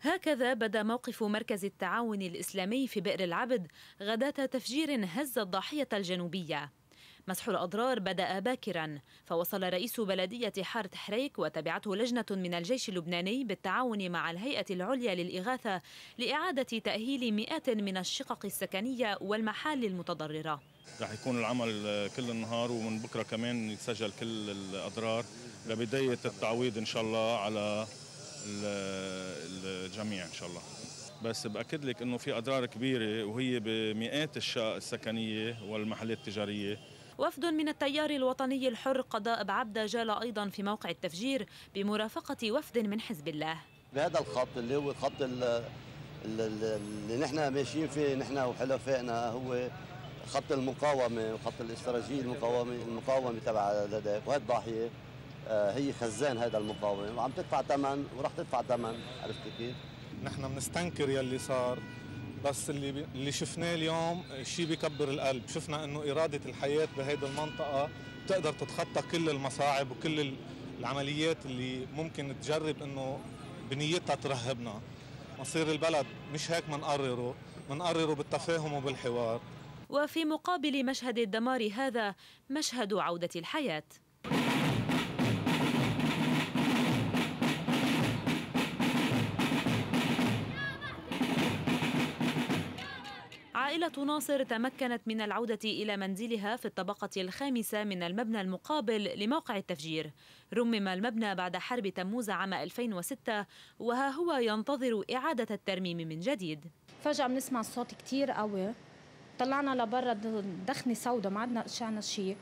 هكذا بدا موقف مركز التعاون الإسلامي في بئر العبد غداة تفجير هز الضاحية الجنوبية. مسح الأضرار بدأ باكرا فوصل رئيس بلدية حارة حريك وتبعته لجنة من الجيش اللبناني بالتعاون مع الهيئة العليا للإغاثة لإعادة تأهيل مئات من الشقق السكنية والمحال المتضررة. رح يكون العمل كل النهار ومن بكرة كمان يتسجل كل الأضرار. لبداية التعويض إن شاء الله على الجميع إن شاء الله. بس بأكد لك إنه في أضرار كبيرة وهي بمئات الشقق السكنية والمحلات التجارية. وفد من التيار الوطني الحر قضاء بعبدة جال أيضا في موقع التفجير بمرافقة وفد من حزب الله. بهذا الخط اللي هو الخط اللي نحن ماشيين فيه نحن وحلفائنا هو خط المقاومة وخط الاستراتيجية المقاومة المقاومة تبع هذاك وهي الضاحيه آه، هي خزان هذا المقاومة. وعم تدفع ثمن وراح تدفع ثمن عرفت كيف؟ نحن بنستنكر يلي صار بس اللي بي... اللي شفناه اليوم شيء بيكبر القلب. شفنا إنه إرادة الحياة بهيدي المنطقة بتقدر تتخطى كل المصاعب وكل العمليات اللي ممكن تجرب إنه بنيتها ترهبنا. مصير البلد مش هيك منقرره منقرره بالتفاهم وبالحوار. وفي مقابل مشهد الدمار هذا مشهد عودة الحياة. عائلة ناصر تمكنت من العودة إلى منزلها في الطبقة الخامسة من المبنى المقابل لموقع التفجير. رمم المبنى بعد حرب تموز عام 2006 وها هو ينتظر إعادة الترميم من جديد. فجأة بنسمع الصوت كتير قوي. طلعنا لبرا دخنة سوداء ما عندنا اشعنا شيء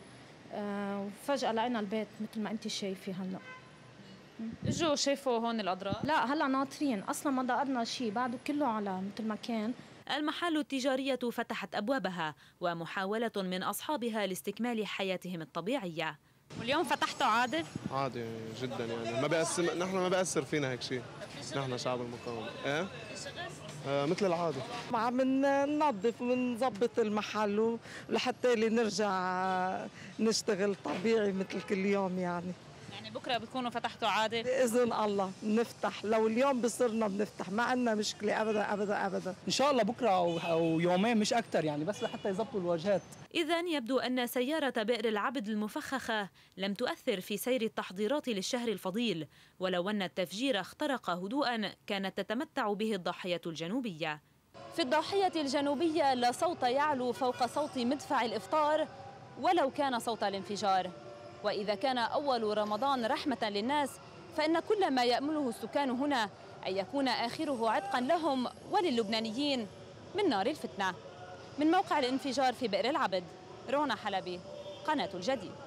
آه، وفجأة لقينا البيت مثل ما انت شايفة هلأ. إجوا شافوا هون الأضرار؟ لا هلأ ناطرين. أصلا ما دقرنا شيء بعده كله على مثل ما كان. المحال التجارية فتحت أبوابها ومحاولة من أصحابها لاستكمال حياتهم الطبيعية. واليوم فتحتوا عادي؟ عادي جدا يعني. ما بيأثر نحن ما بيأثر فينا هيك شيء. نحن شعب المقاومة. إيه؟ آه مثل العادة. عم ننظف ونظبط المحل لحتى نرجع نشتغل طبيعي مثل كل يوم يعني. يعني بكرة بتكونوا فتحتوا عادي بإذن الله بنفتح. لو اليوم بصرنا بنفتح. ما عندنا مشكلة ابدا ابدا ابدا. إن شاء الله بكرة أو يومين مش أكثر يعني بس لحتى يظبطوا الواجهات. اذا يبدو أن سيارة بئر العبد المفخخة لم تؤثر في سير التحضيرات للشهر الفضيل ولو أن التفجير اخترق هدوءا كانت تتمتع به الضاحية الجنوبية. في الضاحية الجنوبية لا صوت يعلو فوق صوت مدفع الإفطار ولو كان صوت الانفجار. وإذا كان أول رمضان رحمة للناس فإن كل ما يأمله السكان هنا أن يكون آخره عتقا لهم وللبنانيين من نار الفتنة. من موقع الانفجار في بئر العبد رونا حلبي قناة الجديد.